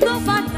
No fun.